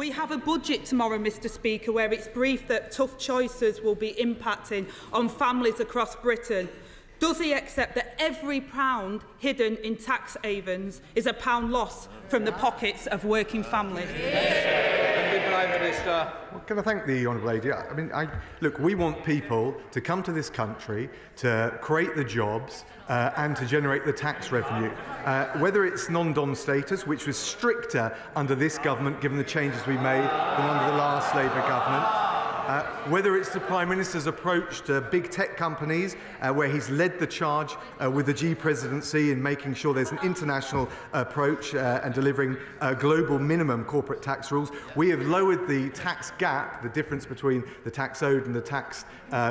We have a budget tomorrow, Mr Speaker, where it's briefed that tough choices will be impacting on families across Britain. Does he accept that every pound hidden in tax havens is a pound loss from the pockets of working families? Yeah. Minister. Well, can I thank the Honourable Lady? I mean, I, look, we want people to come to this country to create the jobs uh, and to generate the tax revenue. Uh, whether it's non-dom status, which was stricter under this government, given the changes we made, than under the last Labour government, uh, whether it's the Prime Minister's approach to big tech companies, uh, where he's led the charge uh, with the G presidency in making sure there's an international approach uh, and delivering uh, global minimum corporate tax rules. We have lowered the tax gap, the difference between the tax owed and the tax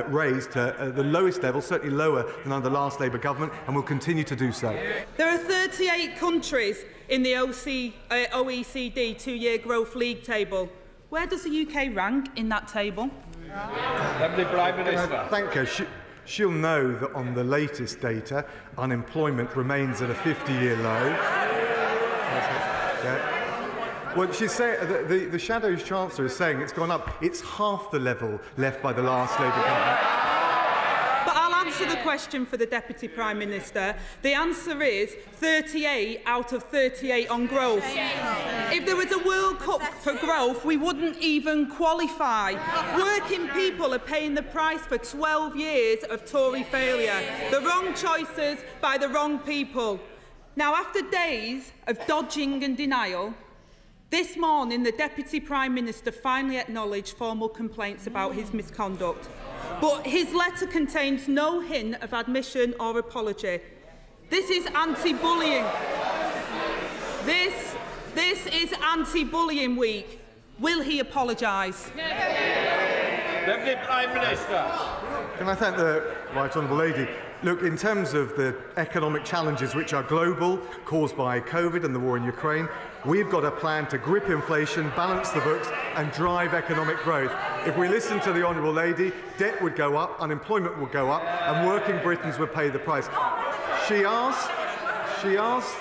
raised, to the lowest level, certainly lower than under the last Labour government, and will continue to do so. There are 38 countries in the OC, OECD two-year growth league table. Where does the UK rank in that table? Deputy Prime Minister. Uh, thank her. She, she'll know that on the latest data, unemployment remains at a 50-year low. Yeah. Well, she's saying the, the, the Shadows Chancellor is saying it's gone up. It's half the level left by the last Labour government answer the question for the Deputy Prime Minister, the answer is 38 out of 38 on growth. If there was a World Cup for growth, we wouldn't even qualify. Working people are paying the price for 12 years of Tory failure. The wrong choices by the wrong people. Now, after days of dodging and denial, this morning the Deputy Prime Minister finally acknowledged formal complaints about his misconduct. But his letter contains no hint of admission or apology. This is anti-bullying. This, this is anti-bullying week. Will he apologise? Deputy Prime Minister. Can I thank the Right Honourable Lady? Look, in terms of the economic challenges which are global, caused by COVID and the war in Ukraine, we've got a plan to grip inflation, balance the books and drive economic growth. If we listen to the Honourable Lady, debt would go up, unemployment would go up and working Britons would pay the price. She asked, she asked,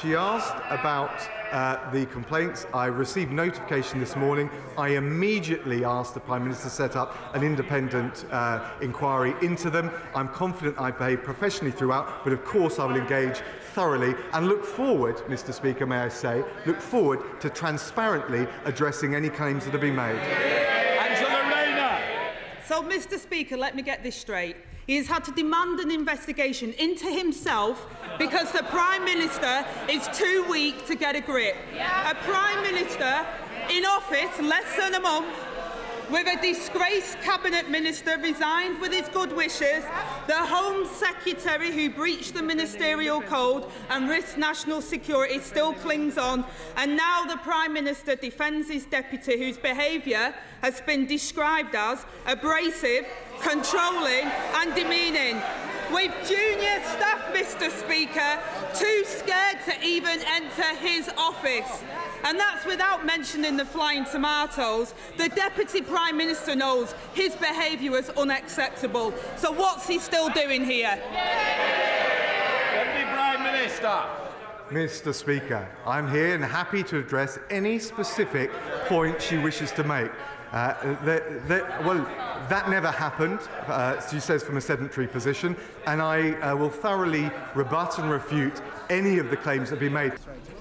she asked about uh, the complaints. I received notification this morning. I immediately asked the Prime Minister to set up an independent uh, inquiry into them. I'm confident I behaved professionally throughout, but of course I will engage thoroughly and look forward, Mr Speaker, may I say, look forward to transparently addressing any claims that have been made. Angela Rayner. So, Mr Speaker, let me get this straight. He has had to demand an investigation into himself because the Prime Minister is too weak to get a grip. A Prime Minister in office less than a month with a disgraced cabinet minister resigned with his good wishes, the Home Secretary who breached the ministerial code and risked national security still clings on, and now the Prime Minister defends his deputy whose behaviour has been described as abrasive, controlling and demeaning. With junior staff, Mr Speaker, too scared to even enter his office. And that's without mentioning the flying tomatoes. The Deputy Prime Minister knows his behaviour was unacceptable. So what's he still doing here? Deputy Prime Minister. Mr Speaker, I'm here and happy to address any specific point she wishes to make. Uh, well, that never happened, uh, she says from a sedentary position, and I uh, will thoroughly rebut and refute any of the claims that have been made.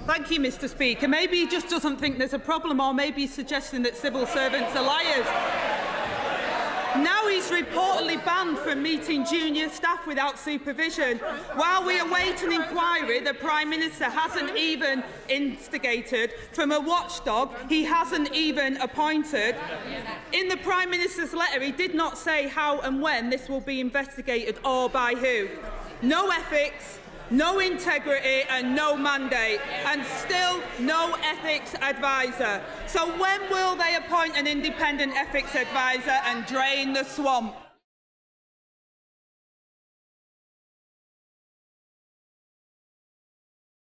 Thank you, Mr Speaker. Maybe he just doesn't think there's a problem, or maybe he's suggesting that civil servants are liars. Reportedly banned from meeting junior staff without supervision. While we await an inquiry, the Prime Minister hasn't even instigated from a watchdog he hasn't even appointed. In the Prime Minister's letter, he did not say how and when this will be investigated or by who. No ethics, no integrity and no mandate, and still no ethics advisor. So when will they appoint an independent ethics advisor and drain the swamp?